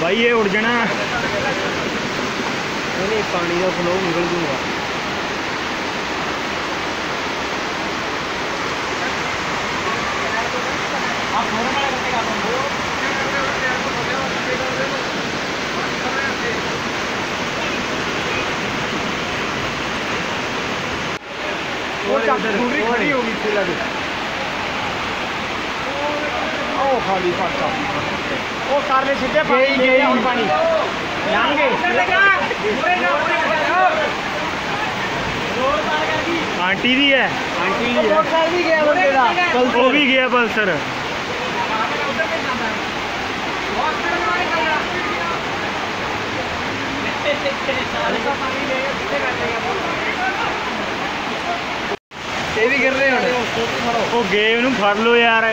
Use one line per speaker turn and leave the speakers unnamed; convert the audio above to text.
भाई ये उड़ जाना पानी का
फ्लो निकल जूंगा खड़ी होगी ओ खाली खाता ਉਹ ਕਾਰ ਦੇ ਸਿੱਧੇ ਪਾਣੀ ਦੇ ਰਿਹਾ ਹੁਣ ਪਾਣੀ ਲਾਂਗੇ ਆਂਟੀ ਦੀ ਹੈ
ਆਂਟੀ ਦੀ ਮੋਟਰਸਾਈਕਲ ਵੀ ਗਿਆ ਬੰਦੇ ਦਾ
ਉਹ ਵੀ ਗਿਆ ਪਲਸਰ
ਇਹ ਵੀ ਕਰ ਰਹੇ ਹੁਣ
ਉਹ ਗੇਮ ਨੂੰ ਫੜ ਲੋ ਯਾਰ